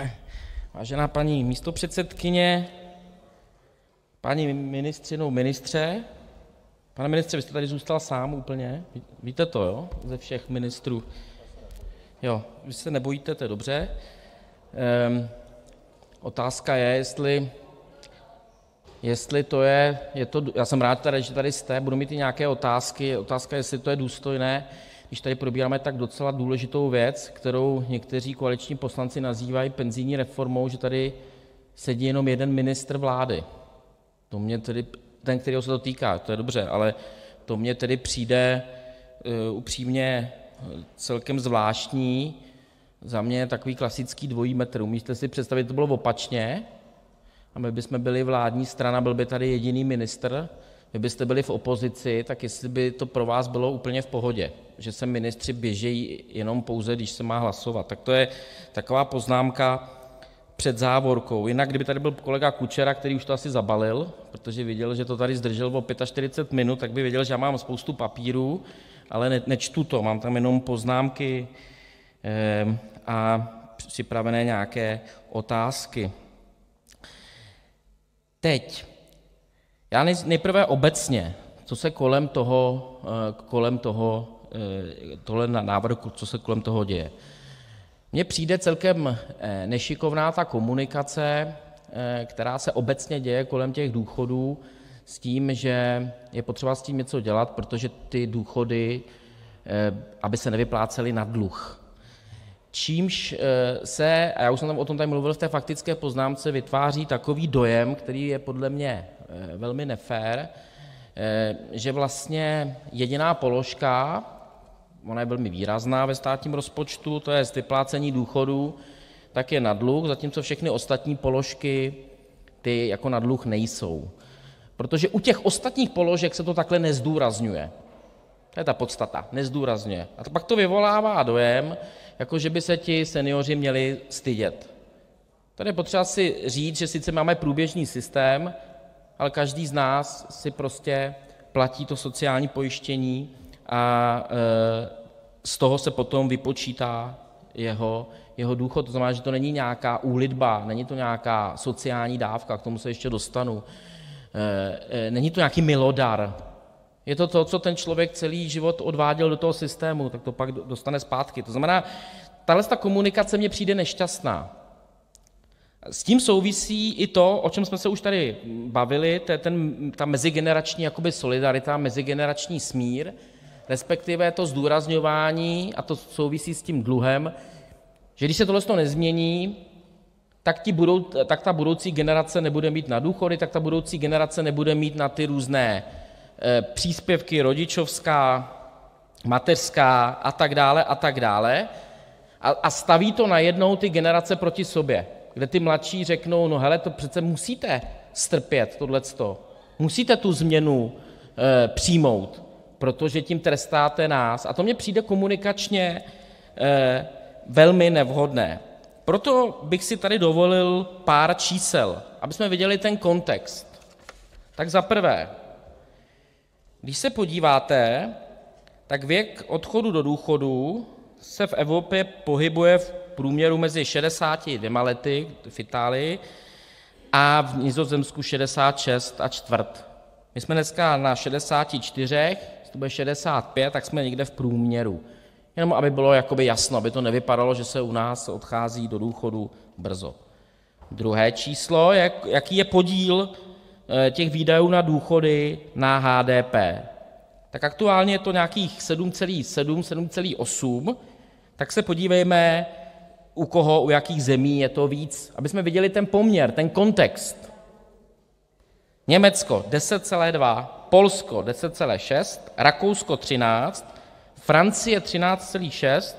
Vážená paní místopředsedkyně, páni ministři nebo ministře - pane ministře, vy jste tady zůstal sám úplně, víte to, jo, ze všech ministrů, jo, vy se nebojíte, to je dobře, otázka je, jestli to je, já jsem rád že tady jste, budu mít i nějaké otázky, otázka je, jestli to je důstojné, když tady probíráme tak docela důležitou věc, kterou někteří koaliční poslanci nazývají penzijní reformou, že tady sedí jenom jeden ministr vlády, to mně tedy, ten, kterého se to týká, to je dobře, ale to mně tedy přijde upřímně celkem zvláštní, za mě takový klasický dvojí metr, umíte si představit, to bylo opačně? A my bychom byli vládní strana, byl by tady jediný ministr, vy byste byli v opozici, tak jestli by to pro vás bylo úplně v pohodě, že sem ministři běžejí jenom pouze, když se má hlasovat, tak to je taková poznámka před závorkou, jinak kdyby tady byl kolega Kučera, který už to asi zabalil, protože viděl, že to tady zdržel o 45 minut, tak by věděl, že já mám spoustu papírů, ale nečtu to, mám tam jenom poznámky a připravené nějaké otázky. Teď já nejprve obecně, co se kolem toho, kolem toho, tohle návrhu, co se kolem toho děje. Mně přijde celkem nešikovná ta komunikace, která se obecně děje kolem těch důchodů, s tím, že je potřeba s tím něco dělat, protože ty důchody aby se nevyplácely na dluh, čímž se, a já už jsem o tom tady mluvil v té faktické poznámce, vytváří takový dojem, který je podle mě velmi nefér, že vlastně jediná položka, ona je velmi výrazná ve státním rozpočtu, to jest vyplácení důchodů, tak je na dluh, zatímco všechny ostatní položky, ty jako na dluh nejsou, protože u těch ostatních položek se to takhle nezdůrazňuje, to je ta podstata, nezdůrazňuje, a pak to vyvolává dojem, jako že by se ti senioři měli stydět. Tady je potřeba si říct, že sice máme průběžný systém, ale každý z nás si prostě platí to sociální pojištění a z toho se potom vypočítá jeho důchod, to znamená, že to není nějaká úlitba, není to nějaká sociální dávka, k tomu se ještě dostanu, není to nějaký milodar, je to to, co ten člověk celý život odváděl do toho systému, tak to pak dostane zpátky, to znamená, tahleta komunikace mně přijde nešťastná, s tím souvisí i to, o čem jsme se už tady bavili, to je ta mezigenerační jakoby solidarita, mezigenerační smír, respektive to zdůrazňování, a to souvisí s tím dluhem, že když se tohleto nezmění, tak ta budoucí generace nebude mít na důchody, tak ta budoucí generace nebude mít na ty různé příspěvky, rodičovská, mateřská a tak dále a tak dále, a staví to najednou ty generace proti sobě, kde ty mladší řeknou: No hele, to přece musíte strpět tohleto, musíte tu změnu přijmout, protože tím trestáte nás, a to mně přijde komunikačně velmi nevhodné, proto bych si tady dovolil pár čísel, abychom viděli ten kontext, tak za prvé, když se podíváte, tak věk odchodu do důchodu se v Evropě pohybuje v průměru mezi 62 lety v Itálii a v Nizozemsku 66 a čtvrt, my jsme dneska na 64, když to bude 65, tak jsme někde v průměru, jenom aby bylo jakoby jasno, aby to nevypadalo, že se u nás odchází do důchodu brzo. Druhé číslo, jaký je podíl těch výdajů na důchody na HDP, tak aktuálně je to nějakých 7,7, 7,8, tak se podívejme, u koho, u jakých zemí je to víc, abychom viděli ten poměr, ten kontext: Německo 10,2, Polsko 10,6, Rakousko 13, Francie 13,6,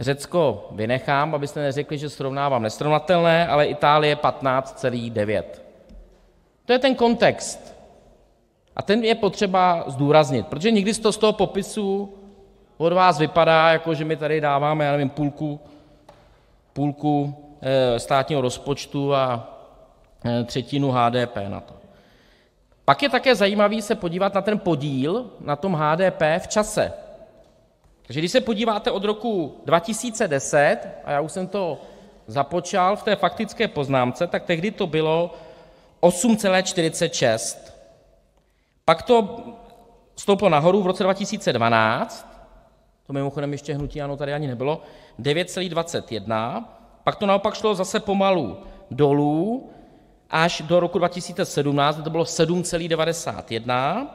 Řecko vynechám, abyste neřekli, že srovnávám nesrovnatelné, ale Itálie 15,9, to je ten kontext. A ten je potřeba zdůraznit, protože někdy to z toho popisu od vás vypadá, jako že my tady dáváme, já nevím, půlku státního rozpočtu a třetinu HDP na to, pak je také zajímavé se podívat na ten podíl na tom HDP v čase, takže když se podíváte od roku 2010, a já už jsem to započal v té faktické poznámce, tak tehdy to bylo 8,46, pak to stouplo nahoru v roce 2012, to mimochodem ještě hnutí ANO tady ani nebylo, 9,21, pak to naopak šlo zase pomalu dolů až do roku 2017, kdy to bylo 7,91,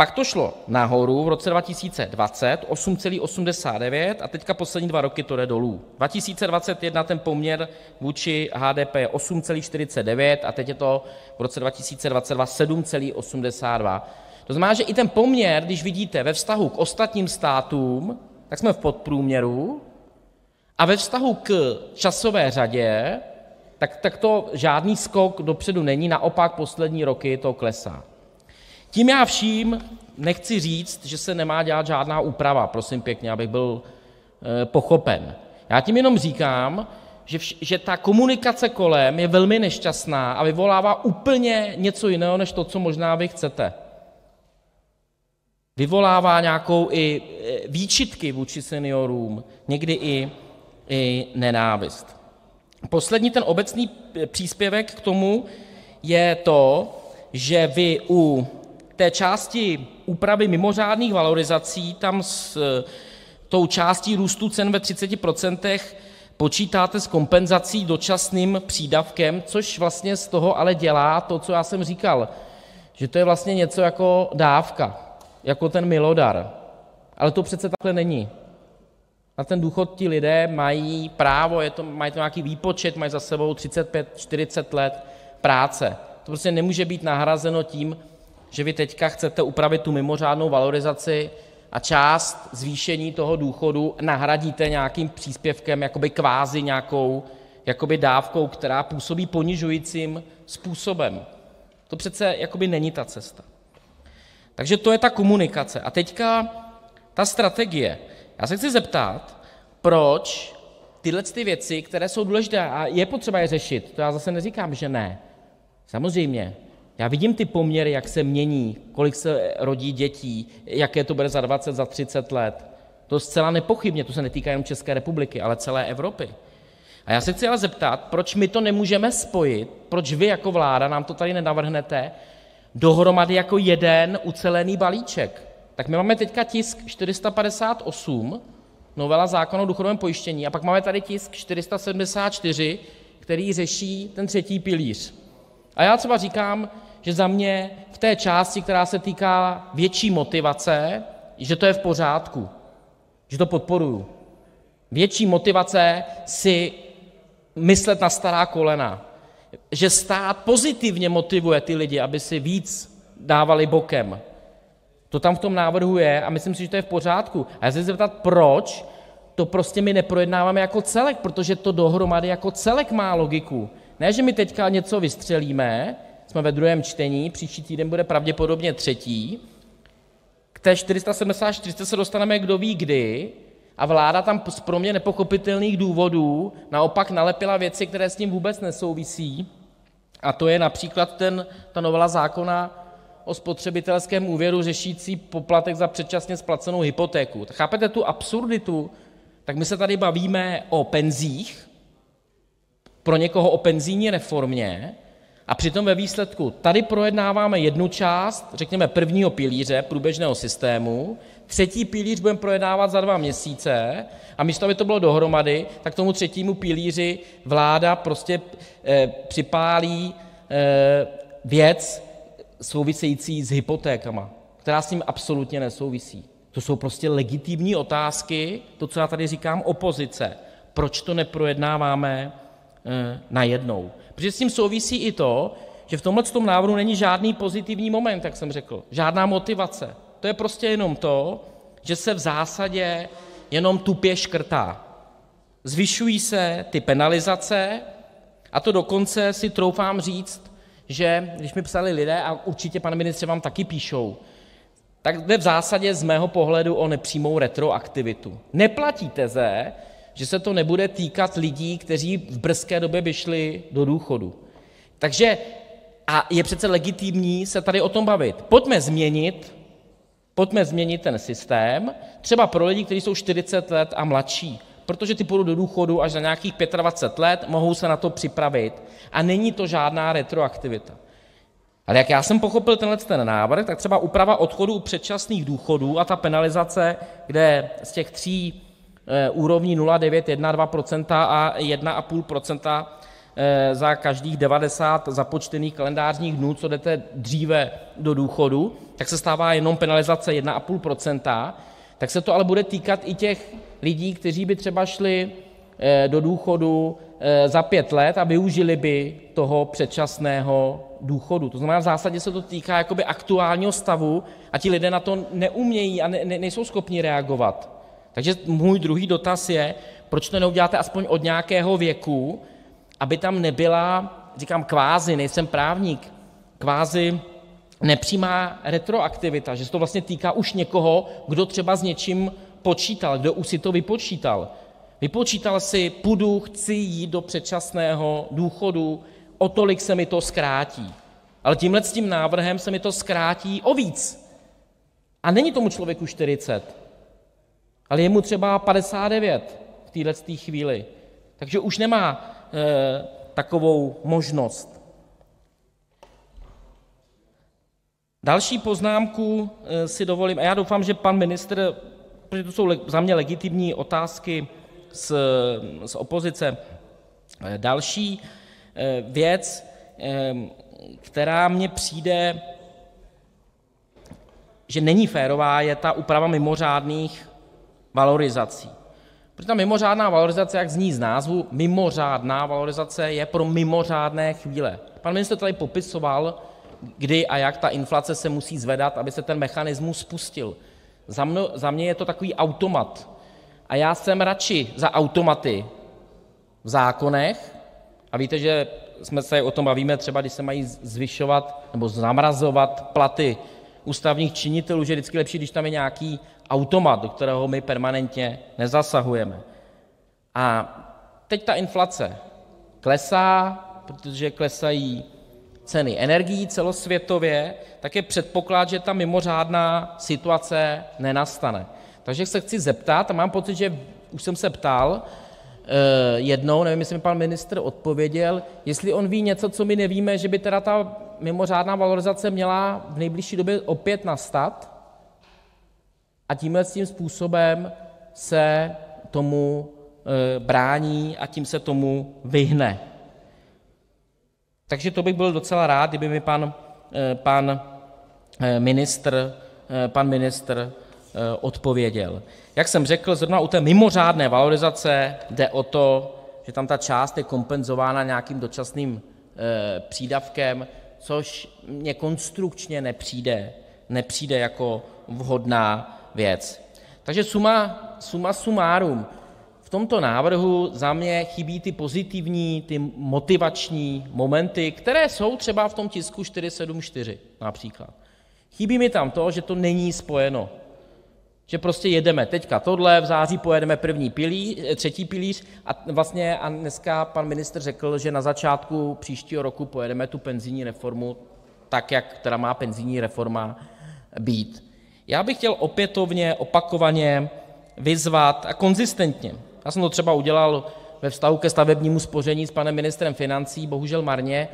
pak to šlo nahoru v roce 2020, 8,89, a teď poslední dva roky to jde dolů. 2021 ten poměr vůči HDP je 8,49 a teď je to v roce 2022 7,82. To znamená, že i ten poměr, když vidíte ve vztahu k ostatním státům, tak jsme v podprůměru, a ve vztahu k časové řadě, tak to žádný skok dopředu není, naopak poslední roky to klesá. Tím já vším nechci říct, že se nemá dělat žádná úprava, prosím pěkně, abych byl pochopen. Já tím jenom říkám, že ta komunikace kolem je velmi nešťastná a vyvolává úplně něco jiného než to, co možná vy chcete. Vyvolává nějakou i výčitky vůči seniorům, někdy i nenávist. Poslední ten obecný příspěvek k tomu je to, že vy u té části úpravy mimořádných valorizací tam s tou částí růstu cen ve 30 % počítáte s kompenzací dočasným přídavkem, což vlastně z toho ale dělá to, co já jsem říkal, že to je vlastně něco jako dávka, jako ten milodar, ale to přece takhle není. Na ten důchod ti lidé mají právo, mají to nějaký výpočet, mají za sebou 35, 40 let práce. To prostě nemůže být nahrazeno tím, že vy teď chcete upravit tu mimořádnou valorizaci a část zvýšení toho důchodu nahradíte nějakým příspěvkem, jakoby kvazi nějakou dávkou, která působí ponižujícím způsobem. To přece není ta cesta. Takže to je ta komunikace. A teď ta strategie. Já se chci zeptat, proč tyhle věci, které jsou důležité a je potřeba je řešit, to já zase neříkám, že ne, samozřejmě, já vidím ty poměry, jak se mění, kolik se rodí dětí, jaké to bude za 20, za 30 let, to zcela nepochybně, to se netýká jenom České republiky, ale celé Evropy. A já se chci ale zeptat, proč my to nemůžeme spojit, proč vy jako vláda nám to tady nenavrhnete dohromady jako jeden ucelený balíček. Tak my máme teď tisk 458, novela zákona o důchodovém pojištění, a pak máme tady tisk 474, který řeší ten třetí pilíř. A já třeba říkám, že za mě v té části, která se týká větší motivace, že to je v pořádku, že to podporuji. Větší motivace si myslet na stará kolena, že stát pozitivně motivuje ty lidi, aby si víc dávali bokem, to tam v tom návrhu je a myslím si, že to je v pořádku. A já se zeptat, proč to prostě my neprojednáváme jako celek, protože to dohromady jako celek má logiku. Ne že my teď něco vystřelíme, jsme ve druhém čtení, příští týden bude pravděpodobně třetí, k té 474 se dostaneme kdo ví kdy. A vláda tam z pro mě nepochopitelných důvodů naopak nalepila věci, které s tím vůbec nesouvisí, a to je například ta novela zákona o spotřebitelském úvěru řešící poplatek za předčasně splacenou hypotéku. Chápete tu absurditu? Tak my se tady bavíme o penzích, pro někoho o penzijní reformě, a přitom ve výsledku tady projednáváme jednu část, řekněme prvního pilíře průběžného systému, třetí pilíř budeme projednávat za dva měsíce, a místo aby to bylo dohromady, tak tomu třetímu pilíři vláda prostě připálí věc související s hypotékami, která s tím absolutně nesouvisí. To jsou prostě legitimní otázky, to, co já tady říkám, opozice, proč to neprojednáváme najednou. Protože s tím souvisí i to, že v tomhle návrhu není žádný pozitivní moment, jak jsem řekl, žádná motivace. To je prostě jenom to, že se v zásadě jenom tupě škrtá. Zvyšují se ty penalizace, a to dokonce si troufám říct, že když mi psali lidé, a určitě, pane ministře, vám taky píšou, tak jde v zásadě z mého pohledu o nepřímou retroaktivitu. Neplatí teze, že se to nebude týkat lidí, kteří v brzké době by šli do důchodu. Takže a je přece legitimní se tady o tom bavit. Pojďme změnit, ten systém, třeba pro lidi, kteří jsou 40 let a mladší. protože ti půjdou do důchodu až za nějakých 25 let, mohou se na to připravit a není to žádná retroaktivita. Ale jak já jsem pochopil tenhle ten návrh, tak třeba úprava odchodu u předčasných důchodů a ta penalizace, kde z těch tří úrovní 0,9, 1,2% a 1,5% za každých 90 započtených kalendářních dnů, co jdete dříve do důchodu, tak se stává jenom penalizace 1,5% tak se to ale bude týkat i těch lidí, kteří by třeba šli do důchodu za pět let a využili by toho předčasného důchodu. To znamená, v zásadě se to týká jakoby aktuálního stavu a ti lidé na to neumějí a nejsou schopni reagovat. Takže můj druhý dotaz je, proč to neuděláte aspoň od nějakého věku, aby tam nebyla, říkám kvázi, nejsem právník, kvázi nepřímá retroaktivita, že se to vlastně týká už někoho, kdo třeba s něčím počítal, kdo už si to vypočítal. Vypočítal si, půjdu, chci jít do předčasného důchodu, o tolik se mi to zkrátí. Ale tímhle tím návrhem se mi to zkrátí o víc. A není tomu člověku 40, ale je mu třeba 59 v téhle chvíli, takže už nemá takovou možnost. Další poznámku si dovolím, a já doufám, že pan ministr, protože to jsou za mě legitimní otázky z opozice, další věc, která mně přijde, že není férová, je ta úprava mimořádných valorizací. Protože ta mimořádná valorizace, jak zní z názvu, mimořádná valorizace je pro mimořádné chvíle. Pan ministr tady popisoval, kdy a jak ta inflace se musí zvedat, aby se ten mechanismus spustil. Za mě je to takový automat. A já jsem radši za automaty v zákonech, a víte, že jsme se o tom bavíme, třeba když se mají zvyšovat nebo zamrazovat platy ústavních činitelů, že je vždycky lepší, když tam je nějaký automat, do kterého my permanentně nezasahujeme. A teď ta inflace klesá, protože klesají ceny energií celosvětově, tak je předpoklad, že ta mimořádná situace nenastane. Takže se chci zeptat, a mám pocit, že už jsem se ptal jednou, nevím, jestli mi pan ministr odpověděl, jestli on ví něco, co my nevíme, že by teda ta mimořádná valorizace měla v nejbližší době opět nastat a tímhle tím způsobem se tomu brání a tím se tomu vyhne. Takže to bych byl docela rád, kdyby mi pan ministr odpověděl. Jak jsem řekl, zrovna u té mimořádné valorizace jde o to, že tam ta část je kompenzována nějakým dočasným přídavkem, což mně konstrukčně nepřijde jako vhodná věc. Takže suma sumárum, v tomto návrhu za mě chybí ty pozitivní, ty motivační momenty, které jsou třeba v tom tisku 474 například. Chybí mi tam to, že to není spojeno, že prostě jedeme teď tohle, v září pojedeme první třetí pilíř a vlastně a dneska pan ministr řekl, že na začátku příštího roku pojedeme tu penzijní reformu tak, jak teda má penzijní reforma být. Já bych chtěl opětovně, opakovaně vyzvat a konzistentně, já jsem to třeba udělal ve vztahu ke stavebnímu spoření s panem ministrem financí, bohužel marně,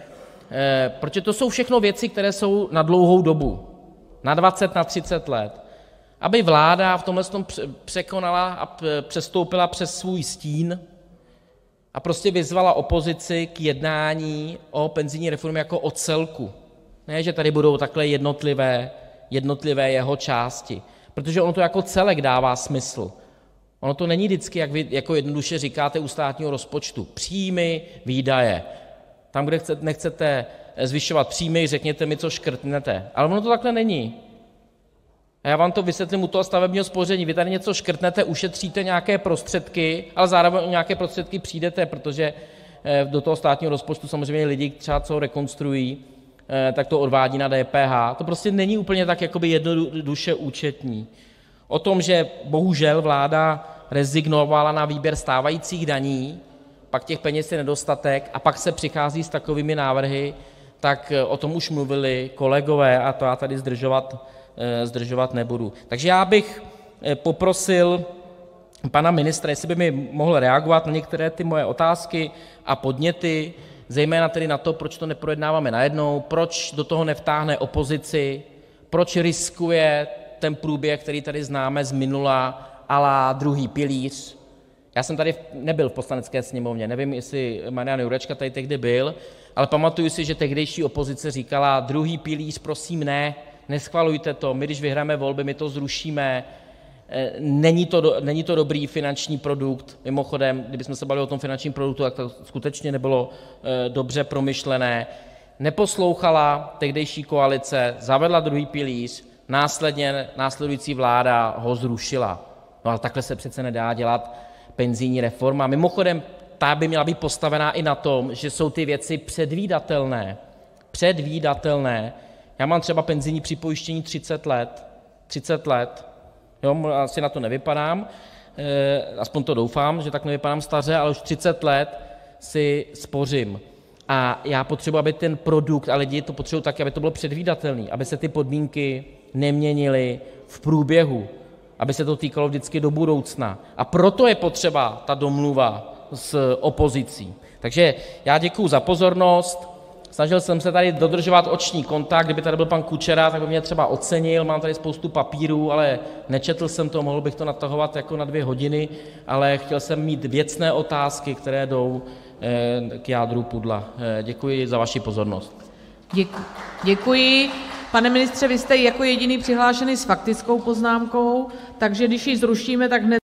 protože to jsou všechno věci, které jsou na dlouhou dobu, na 20, na 30 let, aby vláda v tomhle překonala a přestoupila přes svůj stín a prostě vyzvala opozici k jednání o penzijní reformě jako o celku, ne že tady budou takhle jednotlivé jeho části, protože ono to jako celek dává smysl. Ono to není vždycky, jak vy jako jednoduše říkáte u státního rozpočtu, příjmy, výdaje. Tam, kde nechcete zvyšovat příjmy, řekněte mi, co škrtnete, ale ono to takhle není. A já vám to vysvětlím u toho stavebního spoření. Vy tady něco škrtnete, ušetříte nějaké prostředky, ale zároveň o nějaké prostředky přijdete, protože do toho státního rozpočtu samozřejmě lidi třeba, co rekonstruují, tak to odvádí na DPH. To prostě není úplně tak jakoby jednoduše účetní. O tom, že bohužel vláda rezignovala na výběr stávajících daní, pak těch peněz je nedostatek a pak se přichází s takovými návrhy, tak o tom už mluvili kolegové a to já tady zdržovat nebudu. Takže já bych poprosil pana ministra, jestli by mi mohl reagovat na některé ty moje otázky a podněty, zejména tedy na to, proč to neprojednáváme najednou, proč do toho nevtáhne opozici, proč riskuje ten průběh, který tady známe z minula, à la druhý pilíř. Já jsem tady nebyl v Poslanecké sněmovně, nevím, jestli Marian Jurečka tady tehdy byl, ale pamatuji si, že tehdejší opozice říkala: druhý pilíř prosím ne, neschvalujte to, my když vyhrajeme volby, my to zrušíme, není to dobrý finanční produkt, mimochodem, kdybychom se bavili o tom finančním produktu, tak to skutečně nebylo dobře promyšlené, neposlouchala tehdejší koalice, zavedla druhý pilíř, následně následující vláda ho zrušila. No ale takhle se přece nedá dělat penzijní reforma, mimochodem ta by měla být postavená i na tom, že jsou ty věci předvídatelné, předvídatelné. Já mám třeba penzijní připojištění 30 let, 30 let, asi na to nevypadám, aspoň to doufám, že tak nevypadám staře, ale už 30 let si spořím. A já potřebuji, aby ten produkt, a lidi to potřebují taky, aby to bylo předvídatelné, aby se ty podmínky neměnily v průběhu, aby se to týkalo vždycky do budoucna, a proto je potřeba ta domluva s opozicí. Takže já děkuji za pozornost, snažil jsem se tady dodržovat oční kontakt, kdyby tady byl pan Kučera, tak by mě třeba ocenil, mám tady spoustu papírů, ale nečetl jsem to, mohl bych to natahovat jako na dvě hodiny, ale chtěl jsem mít věcné otázky, které jdou k jádru pudla. Děkuji za vaši pozornost. Děkuji. Pane ministře, vy jste jako jediný přihlášený s faktickou poznámkou, takže když ji zrušíme, tak hned